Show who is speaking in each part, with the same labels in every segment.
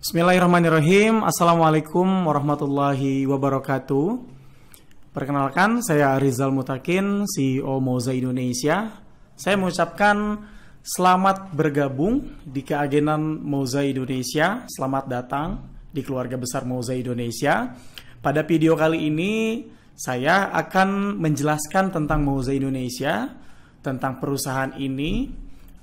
Speaker 1: Bismillahirrahmanirrahim. Assalamualaikum warahmatullahi wabarakatuh. Perkenalkan, saya Rizal Mutakin, CEO Moza Indonesia. Saya mengucapkan selamat bergabung di keagenan Moza Indonesia. Selamat datang di keluarga besar Moza Indonesia. Pada video kali ini, saya akan menjelaskan tentang Moza Indonesia, tentang perusahaan ini,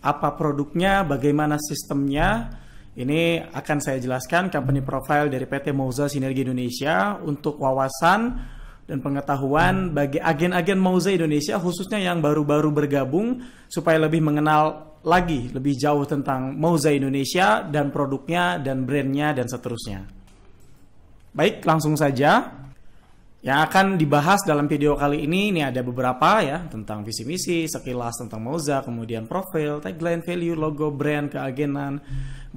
Speaker 1: apa produknya, bagaimana sistemnya, ini akan saya jelaskan company profile dari PT Mouza Sinergi Indonesia untuk wawasan dan pengetahuan bagi agen-agen Mouza Indonesia khususnya yang baru-baru bergabung supaya lebih mengenal lagi lebih jauh tentang Mouza Indonesia dan produknya dan brandnya dan seterusnya. Baik, langsung saja. Yang akan dibahas dalam video kali ini ini ada beberapa ya tentang visi misi, sekilas tentang Moza, kemudian profil, tagline, value, logo, brand, keagenan,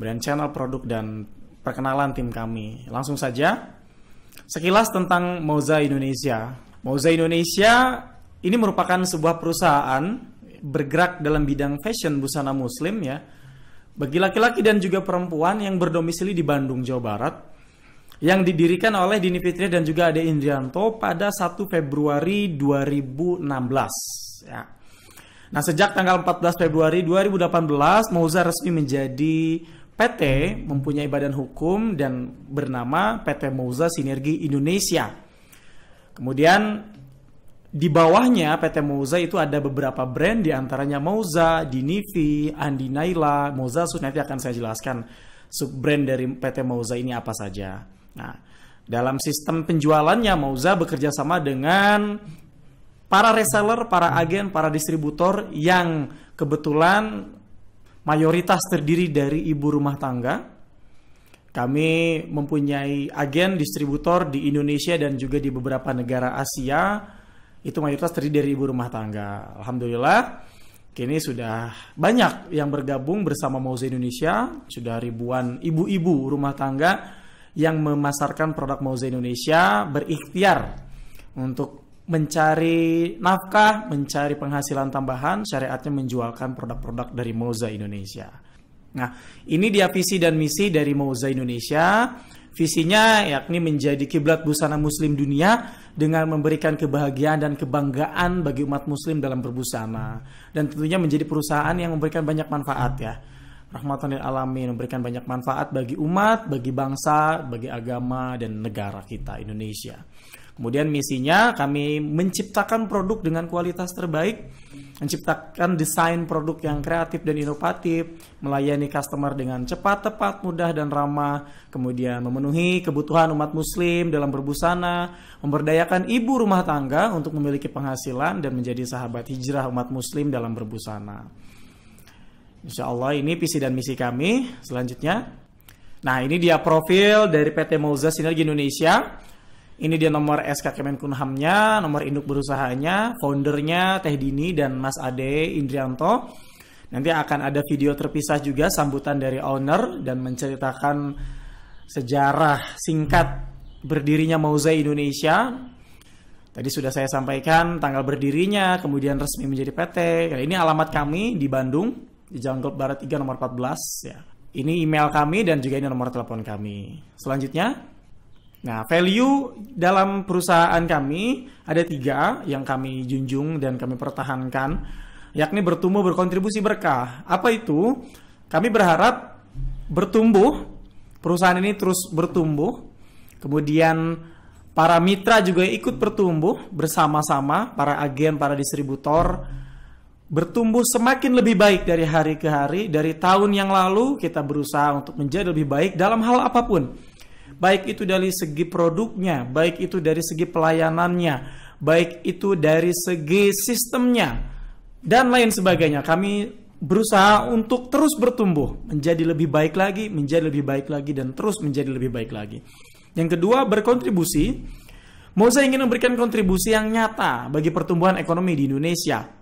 Speaker 1: brand channel, produk dan perkenalan tim kami. Langsung saja. Sekilas tentang Moza Indonesia. Moza Indonesia ini merupakan sebuah perusahaan bergerak dalam bidang fashion busana muslim ya. Bagi laki-laki dan juga perempuan yang berdomisili di Bandung, Jawa Barat yang didirikan oleh Dini Fitri dan juga Ade Indrianto pada 1 Februari 2016 ya. Nah, sejak tanggal 14 Februari 2018 Mauza resmi menjadi PT mempunyai badan hukum dan bernama PT Mauza Sinergi Indonesia. Kemudian di bawahnya PT Mauza itu ada beberapa brand di antaranya Mauza, Dinivi, Andi Naila, Mauza nanti akan saya jelaskan sub brand dari PT Mauza ini apa saja. Nah, dalam sistem penjualannya Mauza bekerja sama dengan para reseller, para agen, para distributor yang kebetulan mayoritas terdiri dari ibu rumah tangga. Kami mempunyai agen distributor di Indonesia dan juga di beberapa negara Asia. Itu mayoritas terdiri dari ibu rumah tangga. Alhamdulillah, kini sudah banyak yang bergabung bersama Mauza Indonesia. Sudah ribuan ibu-ibu rumah tangga yang memasarkan produk Mauza Indonesia berikhtiar untuk mencari nafkah, mencari penghasilan tambahan, syariatnya menjualkan produk-produk dari Mauza Indonesia. Nah, ini dia visi dan misi dari Mauza Indonesia. Visinya yakni menjadi kiblat busana muslim dunia dengan memberikan kebahagiaan dan kebanggaan bagi umat muslim dalam berbusana dan tentunya menjadi perusahaan yang memberikan banyak manfaat ya rahmatan lil alamin memberikan banyak manfaat bagi umat, bagi bangsa, bagi agama dan negara kita Indonesia. Kemudian misinya kami menciptakan produk dengan kualitas terbaik, menciptakan desain produk yang kreatif dan inovatif, melayani customer dengan cepat, tepat, mudah dan ramah, kemudian memenuhi kebutuhan umat muslim dalam berbusana, memberdayakan ibu rumah tangga untuk memiliki penghasilan dan menjadi sahabat hijrah umat muslim dalam berbusana. Insya Allah ini visi dan misi kami. Selanjutnya, nah ini dia profil dari PT Mauza Sinergi Indonesia. Ini dia nomor SK Kemenkumhamnya, nomor induk berusahanya, foundernya Teh Dini dan Mas Ade Indrianto. Nanti akan ada video terpisah juga sambutan dari owner dan menceritakan sejarah singkat berdirinya Mauza Indonesia. Tadi sudah saya sampaikan tanggal berdirinya, kemudian resmi menjadi PT. Ini alamat kami di Bandung, di Jalan Golf Barat 3 nomor 14 ya. Ini email kami dan juga ini nomor telepon kami. Selanjutnya, nah value dalam perusahaan kami ada tiga yang kami junjung dan kami pertahankan, yakni bertumbuh berkontribusi berkah. Apa itu? Kami berharap bertumbuh, perusahaan ini terus bertumbuh, kemudian para mitra juga ikut bertumbuh bersama-sama, para agen, para distributor, bertumbuh semakin lebih baik dari hari ke hari. Dari tahun yang lalu kita berusaha untuk menjadi lebih baik dalam hal apa pun. Baik itu dari segi produknya, baik itu dari segi pelayanannya, baik itu dari segi sistemnya, dan lain sebagainya. Kami berusaha untuk terus bertumbuh, menjadi lebih baik lagi, menjadi lebih baik lagi, dan terus menjadi lebih baik lagi. Yang kedua, berkontribusi. Moza ingin memberikan kontribusi yang nyata bagi pertumbuhan ekonomi di Indonesia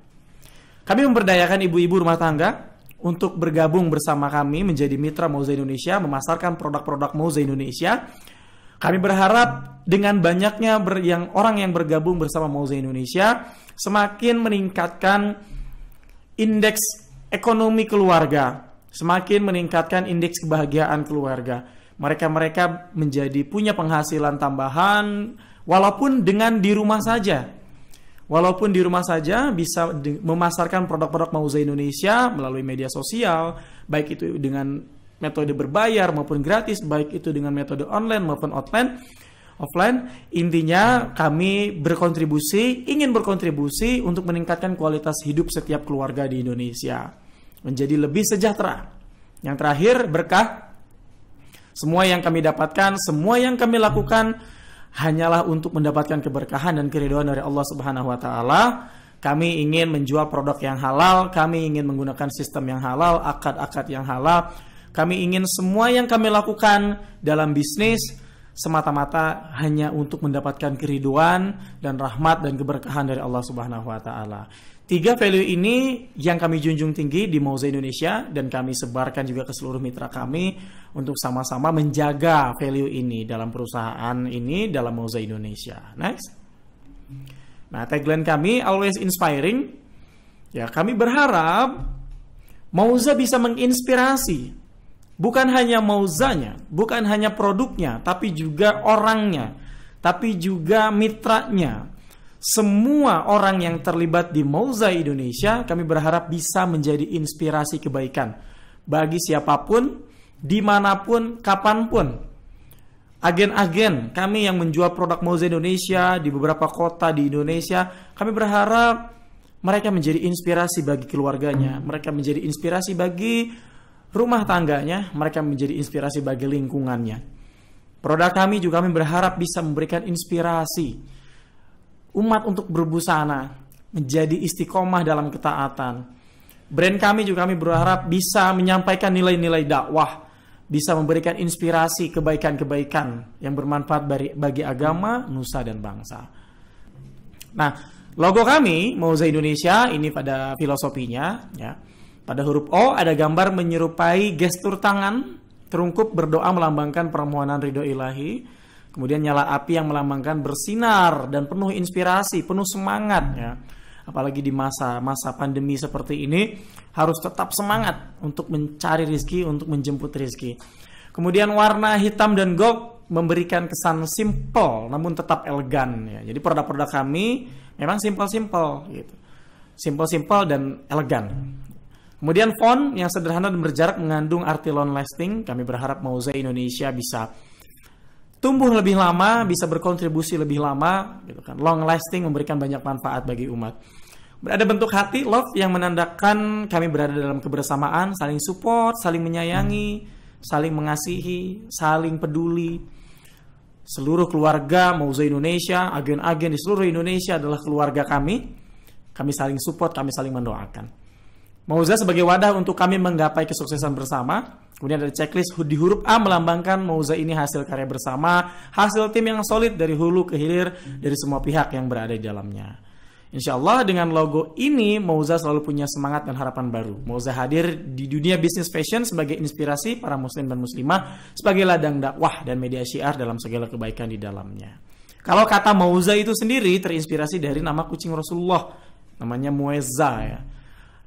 Speaker 1: kami memberdayakan ibu-ibu rumah tangga untuk bergabung bersama kami menjadi mitra Moza Indonesia, memasarkan produk-produk Moza Indonesia. Kami berharap dengan banyaknya ber, yang orang yang bergabung bersama Moza Indonesia semakin meningkatkan indeks ekonomi keluarga, semakin meningkatkan indeks kebahagiaan keluarga. Mereka-mereka menjadi punya penghasilan tambahan walaupun dengan di rumah saja. Walaupun di rumah saja bisa memasarkan produk-produk Mauza Indonesia melalui media sosial, baik itu dengan metode berbayar maupun gratis, baik itu dengan metode online maupun offline. Offline, intinya kami berkontribusi, ingin berkontribusi untuk meningkatkan kualitas hidup setiap keluarga di Indonesia menjadi lebih sejahtera. Yang terakhir, berkah. Semua yang kami dapatkan, semua yang kami lakukan hanyalah untuk mendapatkan keberkahan dan keridhaan dari Allah Subhanahu wa taala. Kami ingin menjual produk yang halal, kami ingin menggunakan sistem yang halal, akad-akad yang halal. Kami ingin semua yang kami lakukan dalam bisnis semata-mata hanya untuk mendapatkan keriduan dan rahmat dan keberkahan dari Allah Subhanahu wa taala. Tiga value ini yang kami junjung tinggi di Moza Indonesia dan kami sebarkan juga ke seluruh mitra kami untuk sama-sama menjaga value ini dalam perusahaan ini dalam Moza Indonesia. Next. Nah, tagline kami always inspiring. Ya, kami berharap Moza bisa menginspirasi bukan hanya Mauzanya, bukan hanya produknya, tapi juga orangnya, tapi juga mitranya, semua orang yang terlibat di Mauza Indonesia kami berharap bisa menjadi inspirasi kebaikan bagi siapa pun, di mana pun, kapan pun. Agen-agen kami yang menjual produk Mauza Indonesia di beberapa kota di Indonesia, kami berharap mereka menjadi inspirasi bagi keluarganya, mereka menjadi inspirasi bagi rumah tangganya, mereka menjadi inspirasi bagi lingkungannya. Produk kami juga kami berharap bisa memberikan inspirasi umat untuk berbusana, menjadi istiqomah dalam ketaatan. Brand kami juga kami berharap bisa menyampaikan nilai-nilai dakwah, bisa memberikan inspirasi kebaikan-kebaikan yang bermanfaat bagi agama, nusa dan bangsa. Nah, logo kami Mauza Indonesia ini pada filosofinya ya. Pada huruf O ada gambar menyerupai gestur tangan terungkup berdoa melambangkan permohonan ridho ilahi. Kemudian nyala api yang melambangkan bersinar dan penuh inspirasi, penuh semangat ya. Apalagi di masa-masa pandemi seperti ini harus tetap semangat untuk mencari rizki, untuk menjemput rizki. Kemudian warna hitam dan gold memberikan kesan simple namun tetap elegan ya. Jadi produk-produk kami memang simple-simple gitu. Simple-simple dan elegan. Kemudian font yang sederhana dan berjarak mengandung arti long lasting. Kami berharap Mauza Indonesia bisa tumbuh lebih lama, bisa berkontribusi lebih lama, gitu kan. Long lasting memberikan banyak manfaat bagi umat. Ada bentuk hati love yang menandakan kami berada dalam kebersamaan, saling support, saling menyayangi, saling mengasihi, saling peduli. Seluruh keluarga Mauza Indonesia, agen-agen di seluruh Indonesia adalah keluarga kami. Kami saling support, kami saling mendoakan. Mauza sebagai wadah untuk kami menggapai kesuksesan bersama, Kemudian ada checklist di huruf A melambangkan Mauza ini hasil karya bersama, hasil tim yang solid dari hulu ke hilir dari semua pihak yang berada di dalamnya. Insya Allah dengan logo ini Mauza selalu punya semangat dan harapan baru. Mauza hadir di dunia bisnis fashion sebagai inspirasi para muslim dan muslimah, sebagai ladang dakwah dan media syiar dalam segala kebaikan di dalamnya. Kalau kata Mauza itu sendiri terinspirasi dari nama kucing Rasulullah, namanya Muezza ya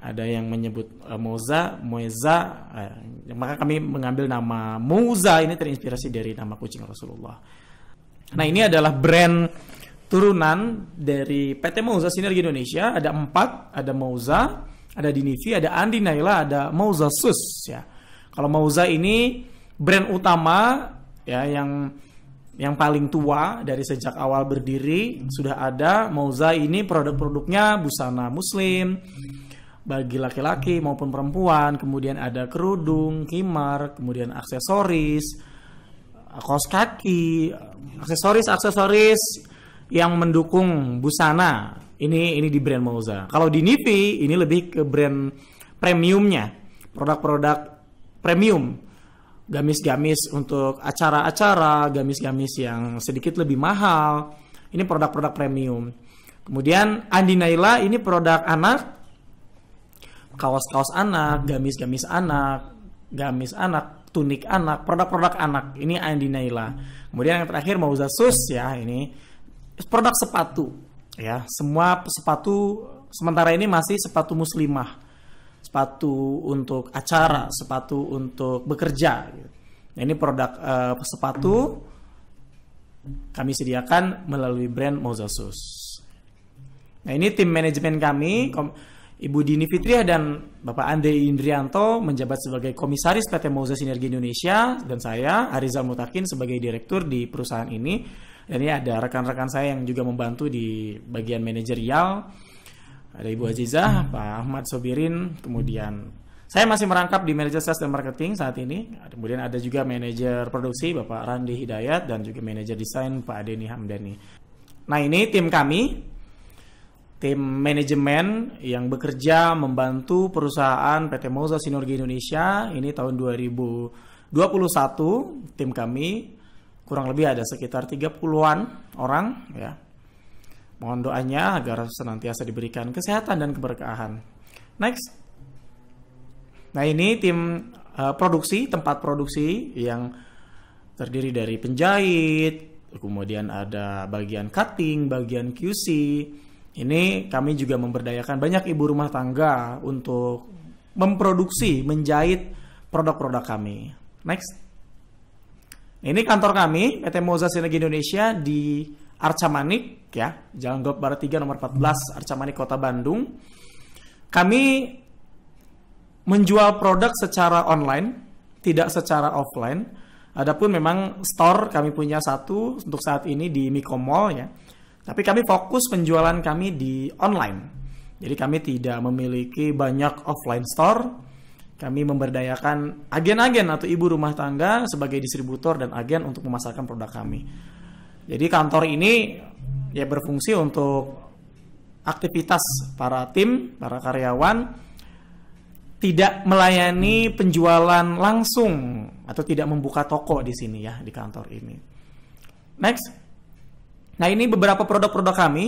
Speaker 1: ada yang menyebut uh, Moza, Moeza, uh, maka kami mengambil nama Moza ini terinspirasi dari nama kucing Rasulullah. Nah ini adalah brand turunan dari PT Moza Sinergi Indonesia. Ada empat, ada Moza, ada Dinivi, ada Andi Naila, ada Moza Sus. Ya, kalau Moza ini brand utama ya yang yang paling tua dari sejak awal berdiri sudah ada Moza ini produk-produknya busana muslim bagi laki-laki maupun perempuan, kemudian ada kerudung, kimar, kemudian aksesoris, kaos kaki, aksesoris-aksesoris yang mendukung busana. Ini ini di brand Moza. Kalau di Nipi ini lebih ke brand premiumnya, produk-produk premium, gamis-gamis untuk acara-acara, gamis-gamis yang sedikit lebih mahal. Ini produk-produk premium. Kemudian Andi Naila ini produk anak kaos-kaos anak, gamis-gamis anak, gamis anak, tunik anak, produk-produk anak. Ini Andi Naila. Kemudian yang terakhir Mauza Sus ya, ini produk sepatu. Ya, semua sepatu sementara ini masih sepatu muslimah. Sepatu untuk acara, sepatu untuk bekerja gitu. Nah, ini produk uh, sepatu kami sediakan melalui brand Mozasus. Nah, ini tim manajemen kami, Ibu Dini Fitriah dan Bapak Andre Indrianto menjabat sebagai komisaris PT Moza Sinergi Indonesia dan saya Arizal Mutakin sebagai direktur di perusahaan ini. Dan ini ada rekan-rekan saya yang juga membantu di bagian manajerial. Ada Ibu Azizah, Pak Ahmad Sobirin, kemudian saya masih merangkap di manajer sales dan marketing saat ini. Kemudian ada juga manajer produksi Bapak Randi Hidayat dan juga manajer desain Pak Denny Hamdani. Nah ini tim kami, tim manajemen yang bekerja membantu perusahaan PT Moza Sinergi Indonesia. Ini tahun 2021 tim kami kurang lebih ada sekitar 30-an orang ya. Mohon doanya agar senantiasa diberikan kesehatan dan keberkahan. Next. Nah ini tim uh, produksi, tempat produksi yang terdiri dari penjahit, kemudian ada bagian cutting, bagian QC. Ini kami juga memberdayakan banyak ibu rumah tangga untuk memproduksi, menjahit produk-produk kami. Next. Ini kantor kami, PT Moza Sinergi Indonesia di Arca Manik, ya, Jalan Golf Barat 3 nomor 14, Arca Manik, Kota Bandung. Kami menjual produk secara online, tidak secara offline. Adapun memang store kami punya satu untuk saat ini di Miko Mall ya. Tapi kami fokus penjualan kami di online. Jadi kami tidak memiliki banyak offline store. Kami memberdayakan agen-agen atau ibu rumah tangga sebagai distributor dan agen untuk memasarkan produk kami. Jadi kantor ini ya berfungsi untuk aktivitas para tim, para karyawan tidak melayani penjualan langsung atau tidak membuka toko di sini ya di kantor ini. Next. Nah, ini beberapa produk-produk kami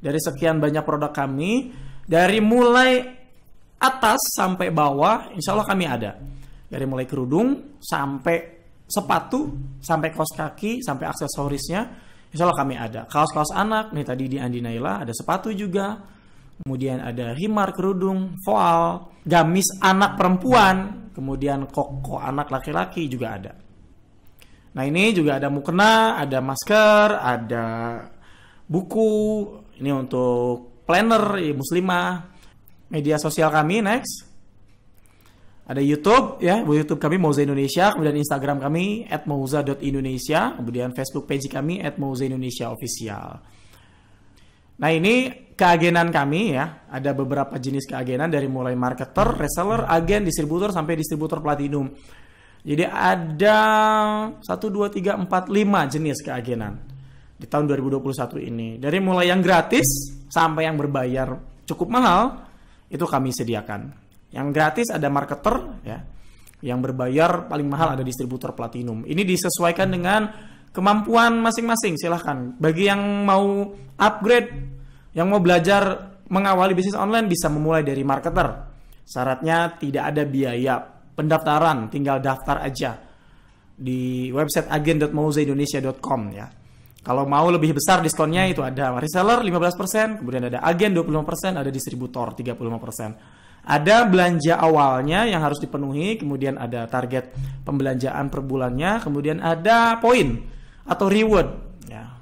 Speaker 1: dari sekian banyak produk kami dari mulai atas sampai bawah insya Allah kami ada. Dari mulai kerudung sampai sepatu sampai kaos kaki sampai aksesorisnya insya Allah kami ada. Kaos-kaos anak nih tadi di Andi Naila ada sepatu juga kemudian ada himar kerudung, voal, gamis anak perempuan, kemudian koko anak laki-laki juga ada. Nah ini juga ada mukena, ada masker, ada buku, ini untuk planner ya, muslimah, media sosial kami next. Ada YouTube ya, YouTube kami Moza Indonesia, kemudian Instagram kami @moza.indonesia, kemudian Facebook page kami @moza_indonesia_official. Nah ini keagenan kami ya, ada beberapa jenis keagenan dari mulai marketer, reseller, agen, distributor sampai distributor platinum. Jadi ada 1 2 3 4 5 jenis keagenan di tahun 2021 ini. Dari mulai yang gratis sampai yang berbayar cukup mahal itu kami sediakan. Yang gratis ada marketer ya. Yang berbayar paling mahal ada distributor platinum. Ini disesuaikan dengan kemampuan masing-masing silahkan bagi yang mau upgrade yang mau belajar mengawali bisnis online bisa memulai dari marketer. Syaratnya tidak ada biaya pendaftaran, tinggal daftar aja di website agen.mouzeindonesia.com ya. Kalau mau lebih besar diskonnya itu ada reseller 15%, kemudian ada agen 25%, ada distributor 35%. Ada belanja awalnya yang harus dipenuhi, kemudian ada target pembelanjaan per bulannya, kemudian ada poin atau reward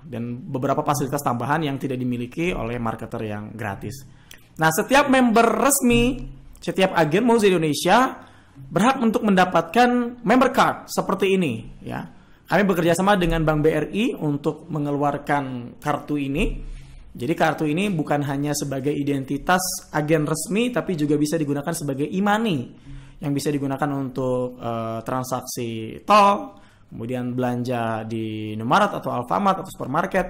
Speaker 1: dan beberapa fasilitas tambahan yang tidak dimiliki oleh marketer yang gratis. Nah, setiap member resmi, setiap agen Mozi Indonesia berhak untuk mendapatkan member card seperti ini ya. Kami bekerja sama dengan Bank BRI untuk mengeluarkan kartu ini. Jadi kartu ini bukan hanya sebagai identitas agen resmi tapi juga bisa digunakan sebagai e-money yang bisa digunakan untuk uh, transaksi tol, kemudian belanja di Indomaret atau Alfamart atau supermarket,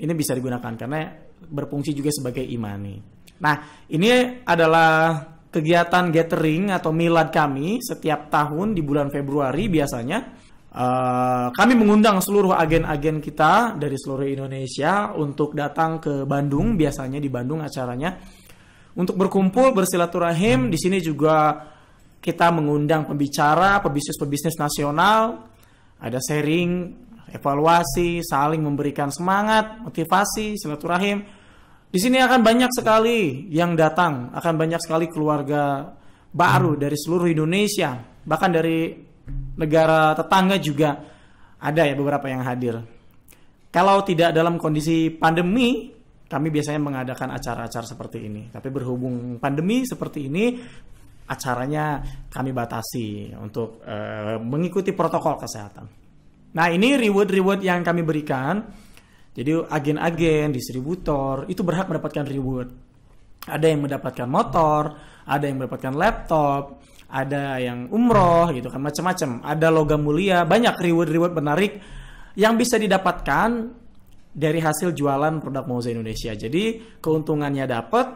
Speaker 1: ini bisa digunakan karena berfungsi juga sebagai imani. Nah, ini adalah kegiatan gathering atau milad kami setiap tahun di bulan Februari biasanya. Uh, kami mengundang seluruh agen-agen kita dari seluruh Indonesia untuk datang ke Bandung, biasanya di Bandung acaranya, untuk berkumpul bersilaturahim. Di sini juga kita mengundang pembicara, pebisnis-pebisnis nasional, ada sharing, evaluasi, saling memberikan semangat, motivasi, silaturahim. Di sini akan banyak sekali yang datang, akan banyak sekali keluarga baru dari seluruh Indonesia, bahkan dari negara tetangga juga ada ya beberapa yang hadir. Kalau tidak dalam kondisi pandemi, kami biasanya mengadakan acara-acara seperti ini. Tapi berhubung pandemi seperti ini, acaranya kami batasi untuk uh, mengikuti protokol kesehatan. Nah ini reward-reward yang kami berikan. Jadi agen-agen, distributor itu berhak mendapatkan reward. Ada yang mendapatkan motor, ada yang mendapatkan laptop, ada yang umroh gitu kan macam-macam. Ada logam mulia, banyak reward-reward menarik yang bisa didapatkan dari hasil jualan produk Moza Indonesia. Jadi keuntungannya dapat,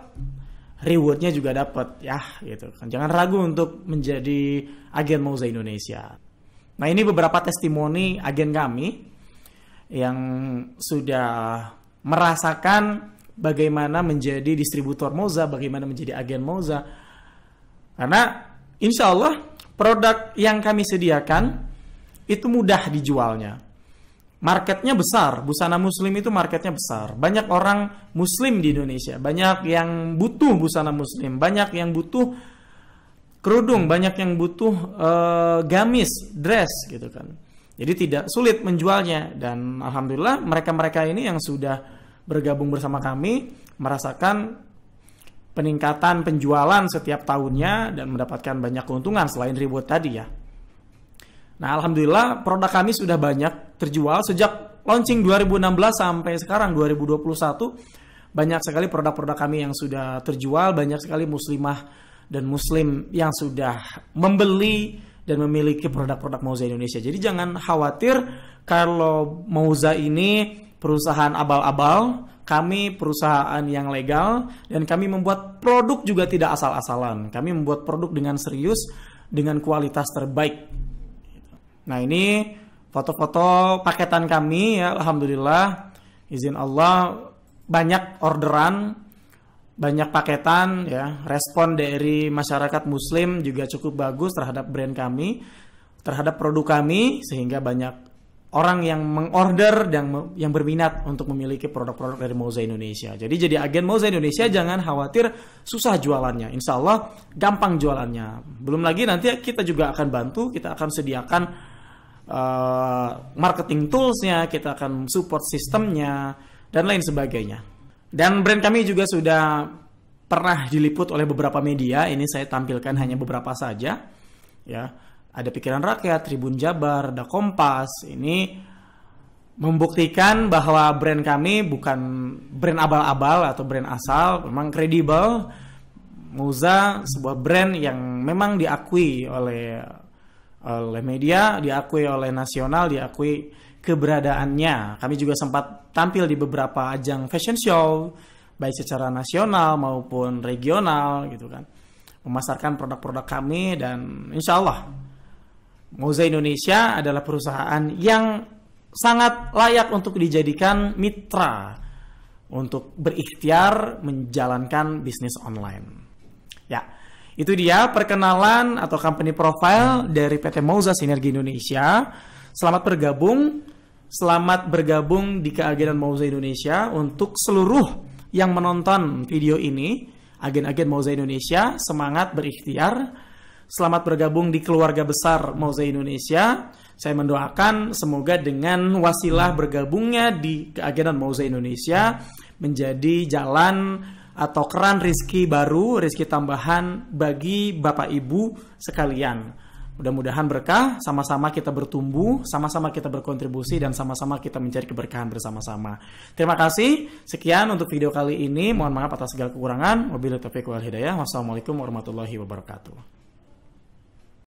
Speaker 1: rewardnya juga dapat ya gitu kan. Jangan ragu untuk menjadi agen Moza Indonesia. Nah ini beberapa testimoni agen kami yang sudah merasakan bagaimana menjadi distributor Moza, bagaimana menjadi agen Moza. Karena insya Allah produk yang kami sediakan itu mudah dijualnya. Marketnya besar, busana muslim itu marketnya besar. Banyak orang muslim di Indonesia, banyak yang butuh busana muslim, banyak yang butuh kerudung, banyak yang butuh uh, gamis, dress gitu kan. Jadi tidak sulit menjualnya. Dan alhamdulillah mereka-mereka ini yang sudah bergabung bersama kami merasakan peningkatan penjualan setiap tahunnya dan mendapatkan banyak keuntungan selain reward tadi ya. Nah, alhamdulillah produk kami sudah banyak terjual. Sejak launching 2016 sampai sekarang 2021 banyak sekali produk-produk kami yang sudah terjual, banyak sekali muslimah dan muslim yang sudah membeli dan memiliki produk-produk Mauza Indonesia. Jadi jangan khawatir kalau Mauza ini perusahaan abal-abal, kami perusahaan yang legal dan kami membuat produk juga tidak asal-asalan. Kami membuat produk dengan serius dengan kualitas terbaik. Nah, ini foto-foto paketan kami ya alhamdulillah izin Allah banyak orderan banyak paketan ya respon dari masyarakat muslim juga cukup bagus terhadap brand kami terhadap produk kami sehingga banyak orang yang mengorder dan yang berminat untuk memiliki produk-produk dari Moza Indonesia. Jadi jadi agen Moza Indonesia jangan khawatir susah jualannya. Insya Allah gampang jualannya. Belum lagi nanti kita juga akan bantu, kita akan sediakan uh, marketing toolsnya, kita akan support sistemnya dan lain sebagainya. Dan brand kami juga sudah pernah diliput oleh beberapa media. Ini saya tampilkan hanya beberapa saja. Ya, ada Pikiran Rakyat, Tribun Jabar, ada Kompas. Ini membuktikan bahwa brand kami bukan brand abal-abal atau brand asal, memang kredibel. Muza sebuah brand yang memang diakui oleh oleh media, diakui oleh nasional, diakui keberadaannya. Kami juga sempat tampil di beberapa ajang fashion show, baik secara nasional maupun regional gitu kan. Memasarkan produk-produk kami dan insya Allah Moza Indonesia adalah perusahaan yang sangat layak untuk dijadikan mitra untuk berikhtiar menjalankan bisnis online. Ya, itu dia perkenalan atau company profile dari PT Moza Sinergi Indonesia. Selamat bergabung Selamat bergabung di keagenan Mauza Indonesia untuk seluruh yang menonton video ini. Agen-agen Mauza Indonesia, semangat berikhtiar. Selamat bergabung di keluarga besar Mauza Indonesia. Saya mendoakan semoga dengan wasilah bergabungnya di keagenan Mauza Indonesia menjadi jalan atau keran rizki baru, rizki tambahan bagi Bapak Ibu sekalian Mudah-mudahan berkah, sama-sama kita bertumbuh, sama-sama kita berkontribusi, dan sama-sama kita mencari keberkahan bersama-sama. Terima kasih. Sekian untuk video kali ini. Mohon maaf atas segala kekurangan. Wabillahi taufiq wal hidayah. Wassalamualaikum warahmatullahi wabarakatuh.